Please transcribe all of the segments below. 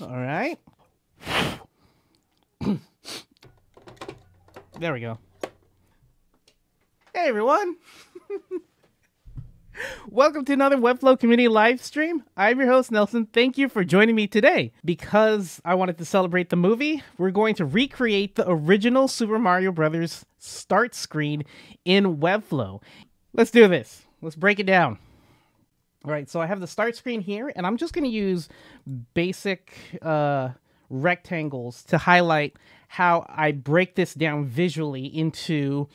All right. there we go. Hey everyone. Welcome to another Webflow community live stream. I'm your host Nelson. Thank you for joining me today. Because I wanted to celebrate the movie, we're going to recreate the original Super Mario Brothers start screen in Webflow. Let's do this. Let's break it down. All right, so I have the start screen here, and I'm just going to use basic uh, rectangles to highlight how I break this down visually into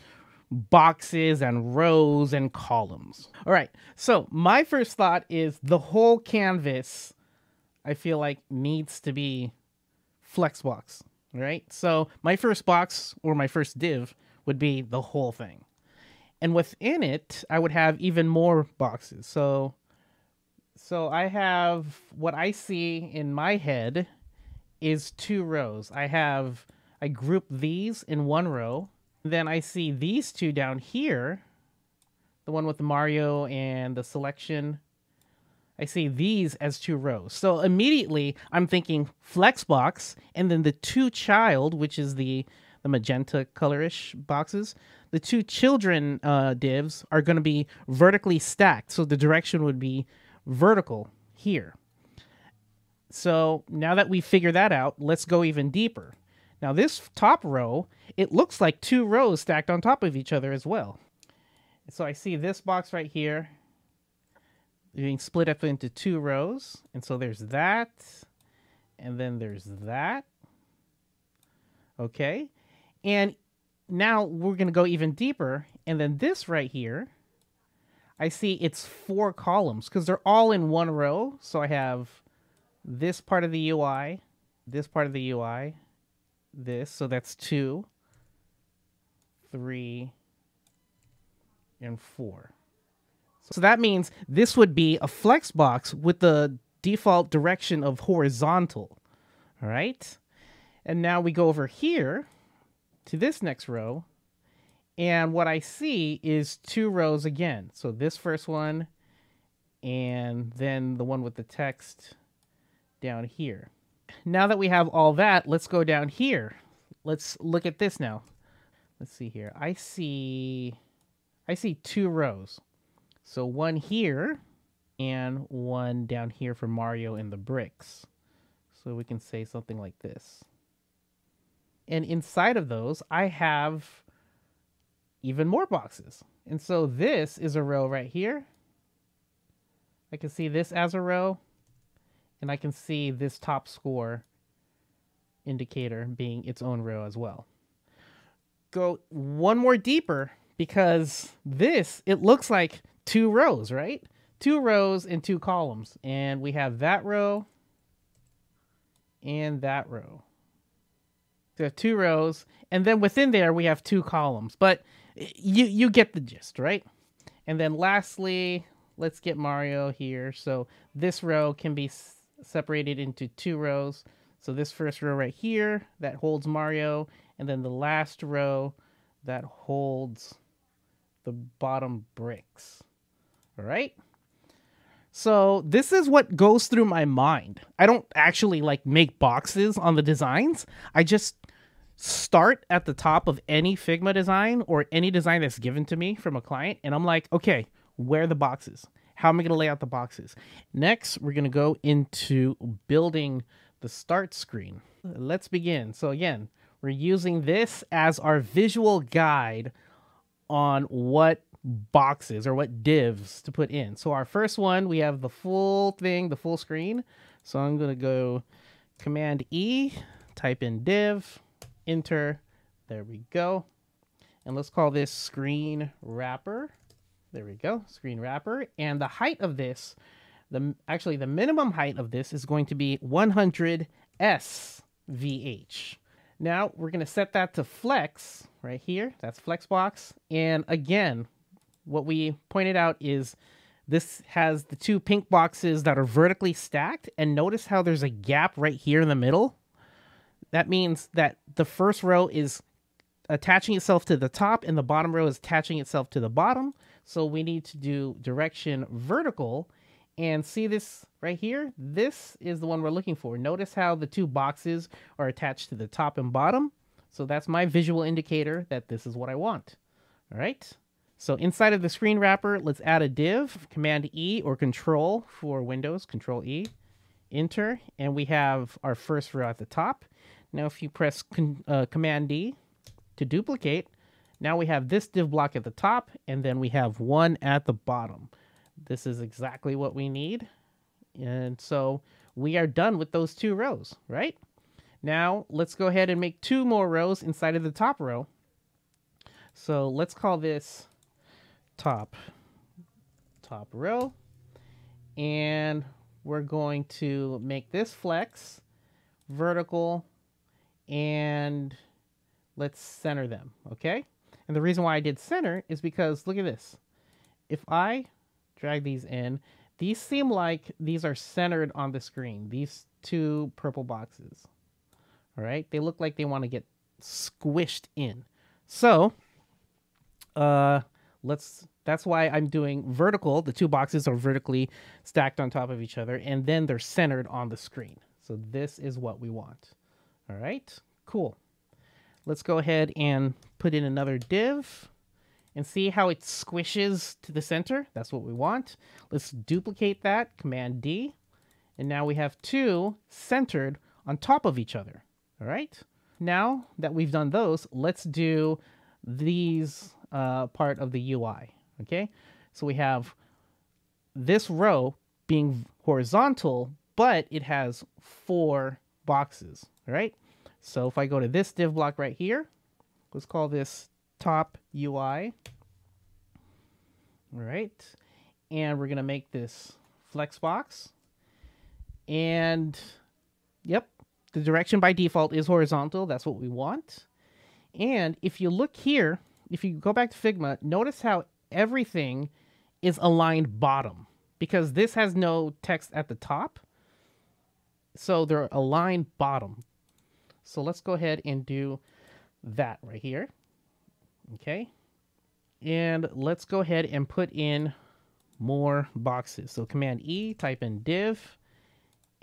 boxes and rows and columns. All right, so my first thought is the whole canvas, I feel like, needs to be Flexbox, right? So my first box or my first div would be the whole thing. And within it, I would have even more boxes. So so I have what I see in my head is two rows. I have I group these in one row. Then I see these two down here, the one with the Mario and the selection. I see these as two rows. So immediately I'm thinking Flexbox and then the two child, which is the the magenta colorish boxes. The two children uh, divs are going to be vertically stacked. So the direction would be vertical here. So now that we figure that out, let's go even deeper. Now this top row, it looks like two rows stacked on top of each other as well. So I see this box right here being split up into two rows. And so there's that, and then there's that. Okay. And now we're going to go even deeper. And then this right here, I see it's four columns because they're all in one row. So I have this part of the UI, this part of the UI, this. So that's two, three, and four. So that means this would be a flex box with the default direction of horizontal. All right. And now we go over here to this next row. And what I see is two rows again. So this first one and then the one with the text down here. Now that we have all that, let's go down here. Let's look at this now. Let's see here. I see I see two rows. So one here and one down here for Mario and the bricks. So we can say something like this. And inside of those, I have even more boxes. And so this is a row right here. I can see this as a row. And I can see this top score indicator being its own row as well. Go one more deeper because this, it looks like two rows, right? Two rows and two columns. And we have that row and that row. So two rows, and then within there we have two columns. But you you get the gist, right? And then lastly, let's get Mario here. So this row can be separated into two rows. So this first row right here that holds Mario, and then the last row that holds the bottom bricks. All right? So this is what goes through my mind. I don't actually like make boxes on the designs. I just start at the top of any Figma design or any design that's given to me from a client, and I'm like, okay, where are the boxes? How am I going to lay out the boxes? Next, we're going to go into building the start screen. Let's begin. So again, we're using this as our visual guide on what boxes or what divs to put in. So our first one, we have the full thing, the full screen. So I'm going to go Command E, type in div, enter. There we go. And let's call this screen wrapper. There we go, screen wrapper. And the height of this, the actually the minimum height of this is going to be 100 SVH. Now we're going to set that to flex right here. That's flexbox. And again, what we pointed out is this has the two pink boxes that are vertically stacked. And notice how there's a gap right here in the middle. That means that the first row is attaching itself to the top and the bottom row is attaching itself to the bottom. So we need to do direction vertical And see this right here? This is the one we're looking for. Notice how the two boxes are attached to the top and bottom. So that's my visual indicator that this is what I want. All right. So inside of the screen wrapper, let's add a div, Command E or Control for Windows, Control E, Enter, and we have our first row at the top. Now if you press con uh, Command D to duplicate, now we have this div block at the top, and then we have one at the bottom. This is exactly what we need. And so we are done with those two rows, right? Now let's go ahead and make two more rows inside of the top row. So let's call this top, top row. And we're going to make this flex vertical and let's center them, okay? And the reason why I did center is because look at this. If I drag these in, these seem like these are centered on the screen, these two purple boxes. All right, they look like they want to get squished in. So, uh, let's, that's why I'm doing vertical. The two boxes are vertically stacked on top of each other, and then they're centered on the screen. So this is what we want. All right, cool. Let's go ahead and put in another div and see how it squishes to the center. That's what we want. Let's duplicate that, Command D. And now we have two centered on top of each other. All right. Now that we've done those, let's do these uh, part of the UI. Okay. So we have this row being horizontal, but it has four boxes. Right. So if I go to this div block right here, let's call this top UI. All right. And we're going to make this flexbox. And yep, the direction by default is horizontal. That's what we want. And if you look here, if you go back to Figma, notice how everything is aligned bottom because this has no text at the top. So they're aligned bottom. So let's go ahead and do that right here. Okay. And let's go ahead and put in more boxes. So Command E, type in div,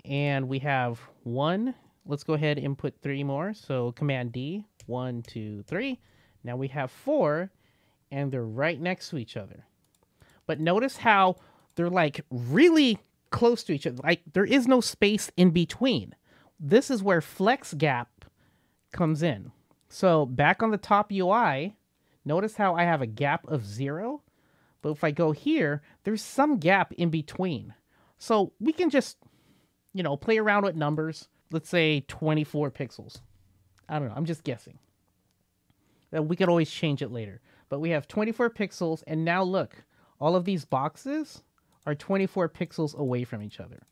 and we have one. Let's go ahead and put three more. So Command D, one, two, three. Now we have four, and they're right next to each other. But notice how they're like really close to each other. Like there is no space in between. This is where flex gap comes in. So back on the top UI, notice how I have a gap of zero. But if I go here, there's some gap in between. So we can just, you know, play around with numbers. Let's say 24 pixels. I don't know. I'm just guessing. We could always change it later. But we have 24 pixels. And now look, all of these boxes are 24 pixels away from each other.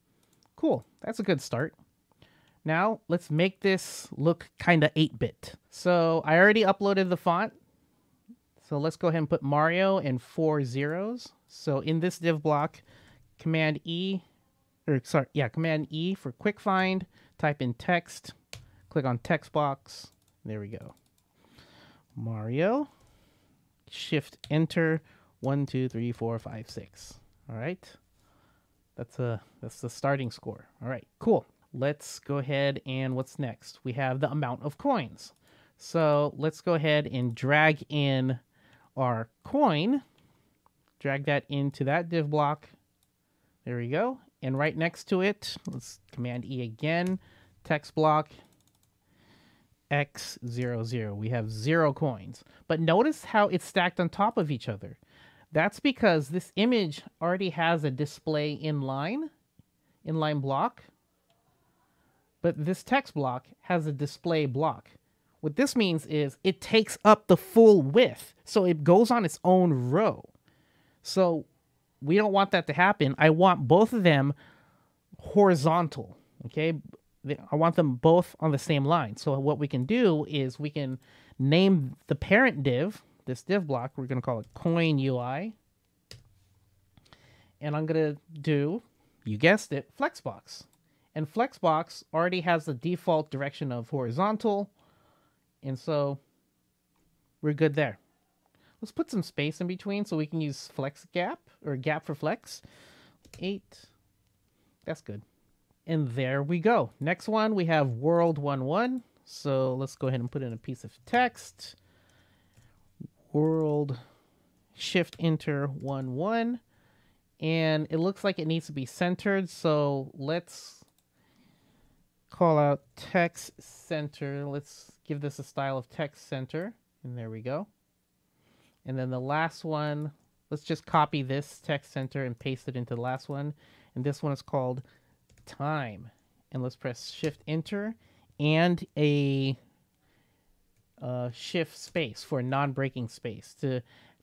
Cool. That's a good start. Now let's make this look kind of 8-bit. So I already uploaded the font. So let's go ahead and put Mario and four zeros. So in this div block, Command E, or sorry, yeah, Command E for quick find. Type in text, click on text box. There we go. Mario. Shift Enter. One, two, three, four, five, six. All right. That's a that's the starting score. All right, cool let's go ahead and what's next? We have the amount of coins. So let's go ahead and drag in our coin, drag that into that div block. There we go. And right next to it, let's Command E again, text block, X00. We have zero coins. But notice how it's stacked on top of each other. That's because this image already has a display inline, inline block. But this text block has a display block. What this means is it takes up the full width. So it goes on its own row. So we don't want that to happen. I want both of them horizontal. Okay. I want them both on the same line. So what we can do is we can name the parent div, this div block, we're going to call it coin UI. And I'm going to do, you guessed it, Flexbox. And Flexbox already has the default direction of horizontal. And so we're good there. Let's put some space in between so we can use flex gap or gap for flex. 8, That's good. And there we go. Next one, we have world 1 1. So let's go ahead and put in a piece of text. World shift enter 1 1. And it looks like it needs to be centered. So let's call out text center. Let's give this a style of text center. And there we go. And then the last one, let's just copy this text center and paste it into the last one. And this one is called time. And let's press shift enter and a uh, shift space for non-breaking space to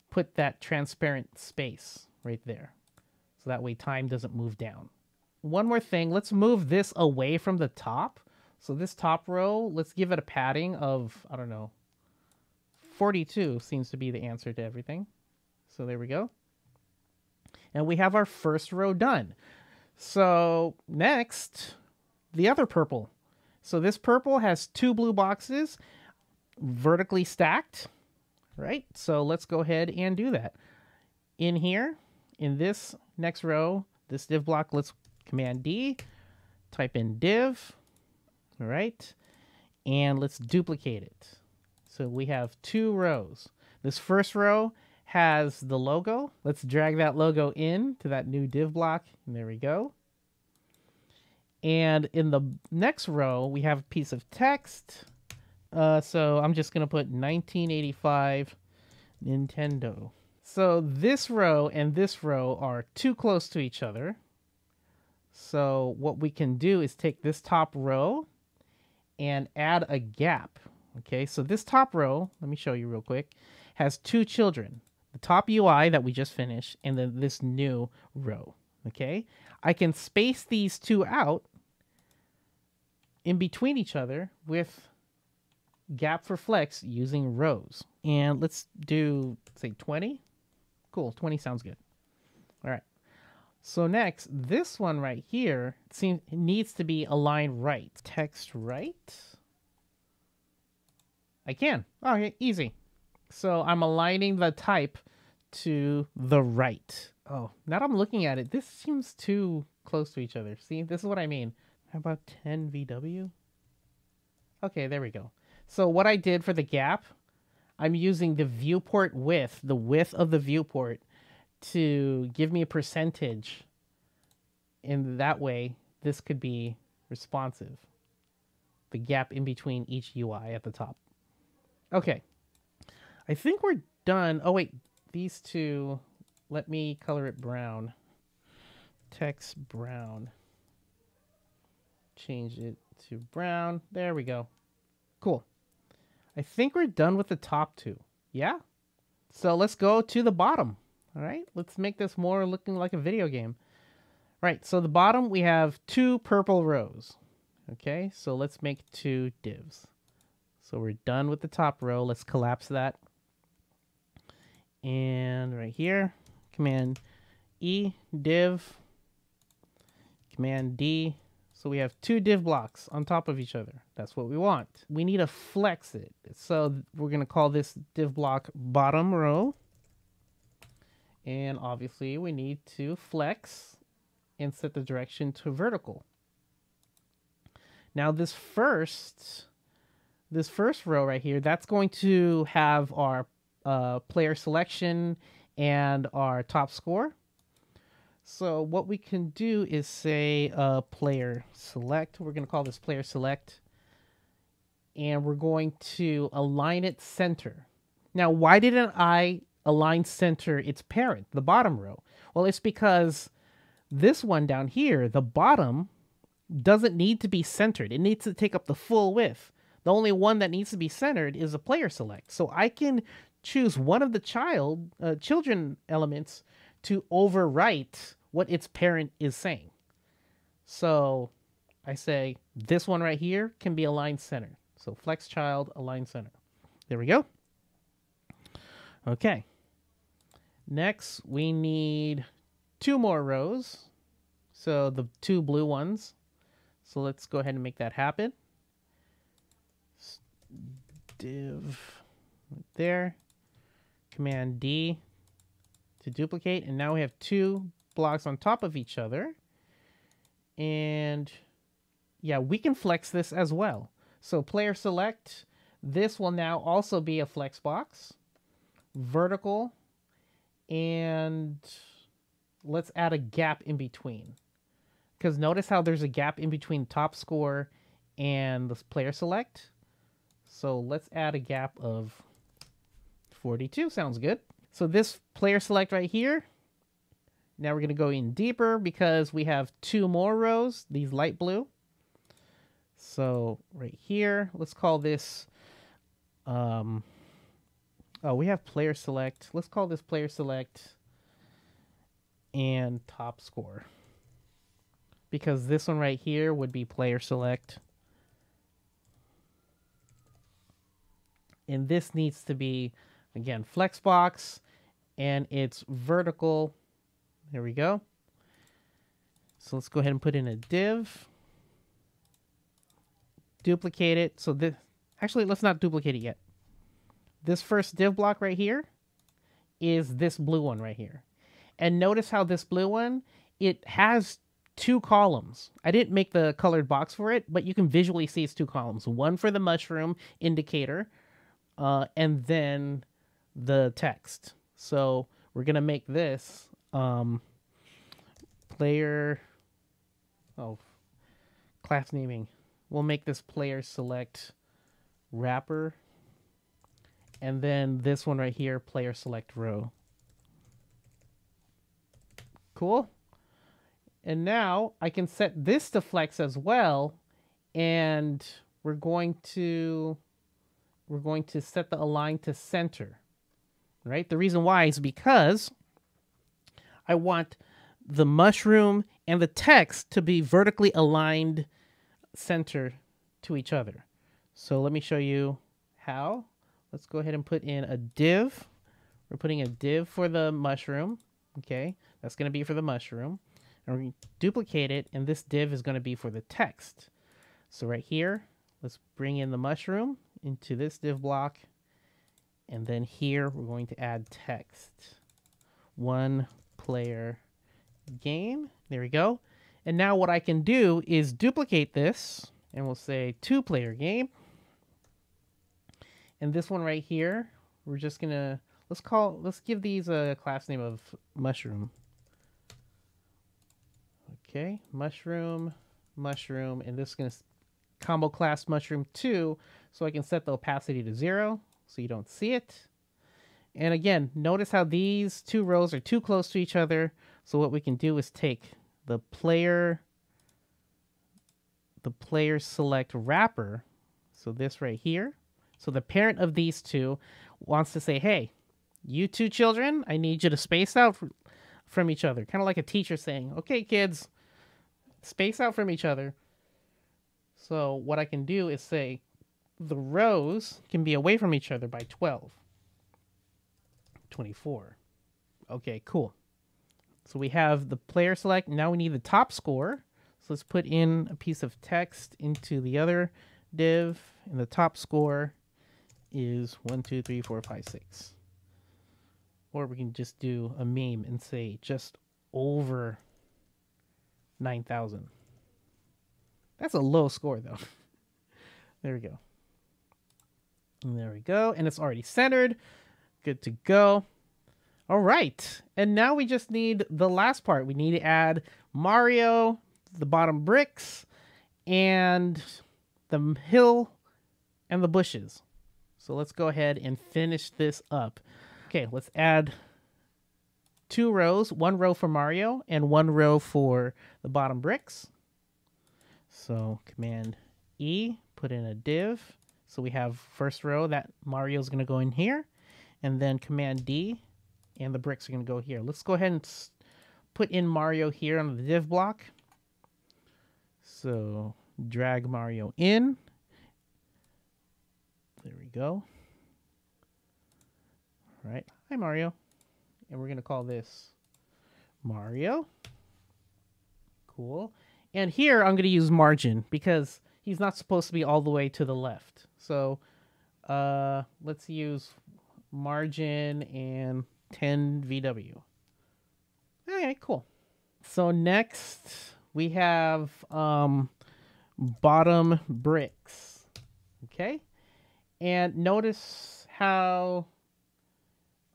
put that transparent space right there. So that way time doesn't move down. One more thing, let's move this away from the top. So this top row, let's give it a padding of, I don't know, 42 seems to be the answer to everything. So there we go. And we have our first row done. So next, the other purple. So this purple has two blue boxes vertically stacked, right? So let's go ahead and do that. In here, in this next row, this div block, let's command D, type in div, all right? And let's duplicate it. So we have two rows. This first row has the logo. Let's drag that logo in to that new div block. And there we go. And in the next row, we have a piece of text. Uh, so I'm just going to put 1985 Nintendo. So this row and this row are too close to each other. So what we can do is take this top row and add a gap. Okay, so this top row, let me show you real quick, has two children. The top UI that we just finished, and then this new row. Okay, I can space these two out in between each other with gap for flex using rows. And let's do, say, 20. Cool, 20 sounds good. All right. So next, this one right here seems needs to be aligned right. Text right. I can. Okay, easy. So I'm aligning the type to the right. Oh, now I'm looking at it, this seems too close to each other. See, this is what I mean. How about 10 VW? Okay, there we go. So what I did for the gap, I'm using the viewport width, the width of the viewport, to give me a percentage. In that way, this could be responsive. The gap in between each UI at the top. Okay. I think we're done. Oh, wait. These two, let me color it brown. Text brown. Change it to brown. There we go. Cool. I think we're done with the top two. Yeah? So let's go to the bottom. All right, let's make this more looking like a video game. Right, so the bottom we have two purple rows. Okay, so let's make two divs. So we're done with the top row. Let's collapse that. And right here, Command E, div, Command D. So we have two div blocks on top of each other. That's what we want. We need to flex it. So we're going to call this div block bottom row. And obviously we need to flex and set the direction to vertical. Now this first this first row right here, that's going to have our uh, player selection and our top score. So what we can do is say uh, player select. We're going to call this player select. And we're going to align it center. Now, why didn't I align center its parent, the bottom row? Well, it's because this one down here, the bottom, doesn't need to be centered. It needs to take up the full width. The only one that needs to be centered is a player select. So I can choose one of the child uh, children elements to overwrite what its parent is saying. So I say this one right here can be aligned center. So flex child align center. There we go. Okay. Next, we need two more rows. So the two blue ones. So let's go ahead and make that happen div right there. Command D to duplicate. And now we have two blocks on top of each other. And yeah, we can flex this as well. So player select, this will now also be a flex box, vertical, and let's add a gap in between. Because notice how there's a gap in between top score and the player select. So let's add a gap of 42. Sounds good. So this player select right here. Now we're going to go in deeper because we have two more rows, these light blue. So right here, let's call this, um, oh, we have player select. Let's call this player select and top score. Because this one right here would be player select. And this needs to be, again, flexbox and it's vertical. There we go. So let's go ahead and put in a div duplicate it. So this, actually, let's not duplicate it yet. This first div block right here is this blue one right here. And notice how this blue one, it has two columns. I didn't make the colored box for it, but you can visually see it's two columns. One for the mushroom indicator, uh, and then the text. So we're going to make this um, player, oh, class naming we'll make this player select wrapper. And then this one right here, player select row. Cool. And now I can set this to flex as well. And we're going to we're going to set the align to center. Right? The reason why is because I want the mushroom and the text to be vertically aligned center to each other. So let me show you how. Let's go ahead and put in a div. We're putting a div for the mushroom. Okay, that's going to be for the mushroom. And we're going to duplicate it, and this div is going to be for the text. So right here, let's bring in the mushroom into this div block. And then here, we're going to add text. One player game. There we go. And now what I can do is duplicate this and we'll say two player game. And this one right here, we're just gonna, let's call, let's give these a class name of mushroom. Okay, mushroom, mushroom, and this is gonna combo class mushroom two, so I can set the opacity to zero so you don't see it. And again, notice how these two rows are too close to each other. So what we can do is take the player the player select wrapper so this right here so the parent of these two wants to say hey you two children i need you to space out from each other kind of like a teacher saying okay kids space out from each other so what i can do is say the rows can be away from each other by 12 24 okay cool so we have the player select. Now we need the top score. So let's put in a piece of text into the other div. in the top score is 1, 2, 3, 4, 5, 6. Or we can just do a meme and say just over 9,000. That's a low score, though. there we go. And there we go. And it's already centered. Good to go. All right. And now we just need the last part. We need to add Mario, the bottom bricks, and the hill and the bushes. So let's go ahead and finish this up. Okay, let's add two rows, one row for Mario and one row for the bottom bricks. So Command E, put in a div. So we have first row that Mario's going to go in here. And then Command D, and the bricks are going to go here. Let's go ahead and put in Mario here on the div block. So drag Mario in. There we go. All right. Hi, Mario. And we're going to call this Mario. Cool. And here I'm going to use margin because he's not supposed to be all the way to the left. So uh, let's use margin and 10 VW. Okay, cool. So next we have um, bottom bricks. Okay, and notice how.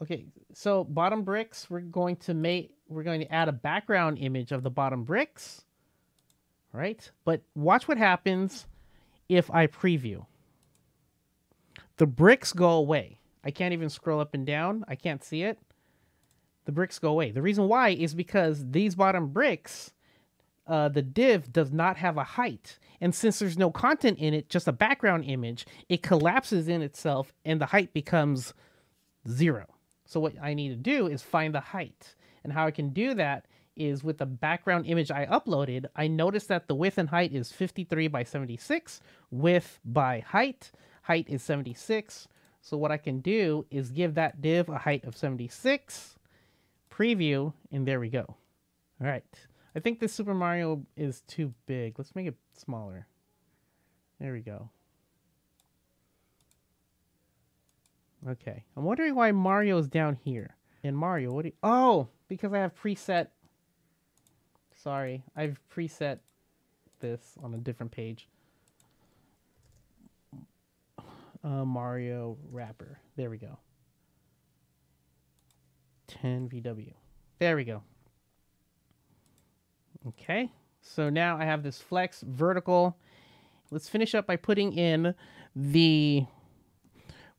Okay, so bottom bricks, we're going to make we're going to add a background image of the bottom bricks. Right, but watch what happens if I preview. The bricks go away. I can't even scroll up and down. I can't see it. The bricks go away. The reason why is because these bottom bricks, uh, the div does not have a height. And since there's no content in it, just a background image, it collapses in itself and the height becomes zero. So what I need to do is find the height. And how I can do that is with the background image I uploaded, I noticed that the width and height is 53 by 76, width by height height is 76. So what I can do is give that div a height of 76, preview, and there we go. All right. I think this Super Mario is too big. Let's make it smaller. There we go. Okay. I'm wondering why Mario's down here. And Mario, what do you... Oh, because I have preset... Sorry. I've preset this on a different page uh, Mario wrapper. There we go. 10 VW. There we go. Okay, so now I have this flex vertical. Let's finish up by putting in the,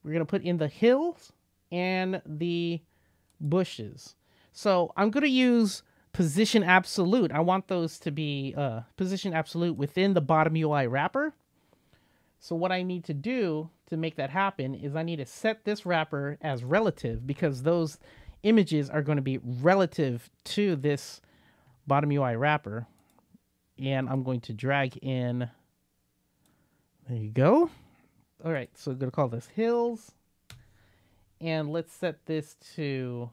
we're to put in the hills and the bushes. So I'm to use position absolute. I want those to be uh, position absolute within the bottom UI wrapper. So what I need to do to make that happen is I need to set this wrapper as relative because those images are going to be relative to this bottom UI wrapper. And I'm going to drag in, there you go. All right, so I'm going to call this hills. And let's set this to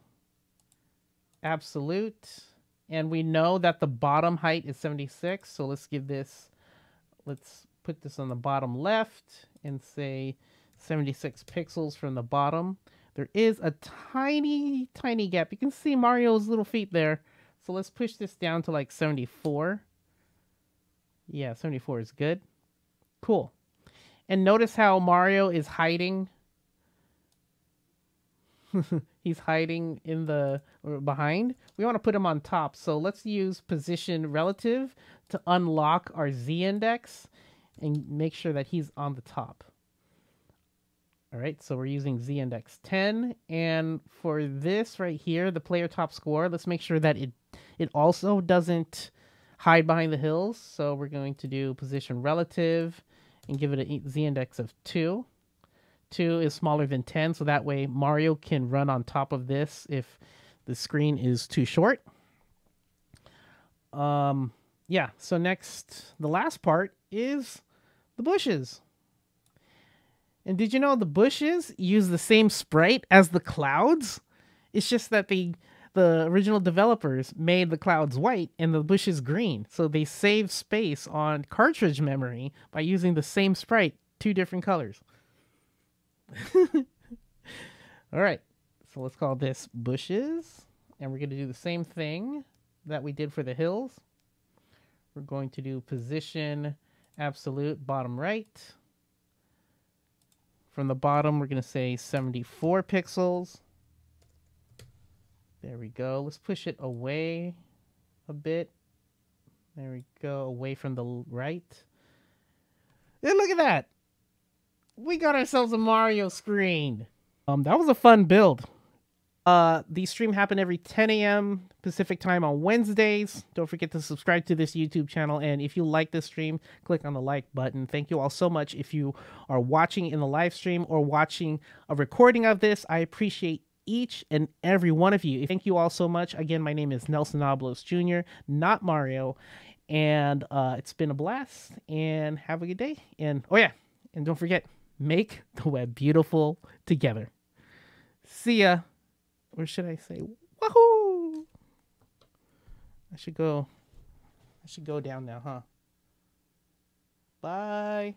absolute. And we know that the bottom height is 76. So let's give this, let's put this on the bottom left and say 76 pixels from the bottom. There is a tiny, tiny gap. You can see Mario's little feet there. So let's push this down to like 74. Yeah, 74 is good. Cool. And notice how Mario is hiding. He's hiding in the behind. We want to put him on top. So let's use position relative to unlock our Z index and make sure that he's on the top. All right, so we're using Z index 10. And for this right here, the player top score, let's make sure that it, it also doesn't hide behind the hills. So we're going to do position relative and give it a Z index of 2. 2 is smaller than 10, so that way Mario can run on top of this if the screen is too short. Um, yeah, so next, the last part is the bushes. And did you know the bushes use the same sprite as the clouds? It's just that the the original developers made the clouds white and the bushes green. So they save space on cartridge memory by using the same sprite, two different colors. All right. So let's call this bushes. And we're going to do the same thing that we did for the hills. We're going to do position absolute bottom right. From the bottom, we're going to say 74 pixels. There we go. Let's push it away a bit. There we go, away from the right. And look at that. We got ourselves a Mario screen. Um, that was a fun build. Uh, the stream happened every 10 a.m. Pacific time on Wednesdays. Don't forget to subscribe to this YouTube channel. And if you like this stream, click on the like button. Thank you all so much. If you are watching in the live stream or watching a recording of this, I appreciate each and every one of you. Thank you all so much. Again, my name is Nelson Abalos Jr., not Mario. And uh, it's been a blast. And have a good day. And oh, yeah. And don't forget, make the web beautiful together. See ya. Or should I say, wahoo? I should go. I should go down now, huh? Bye.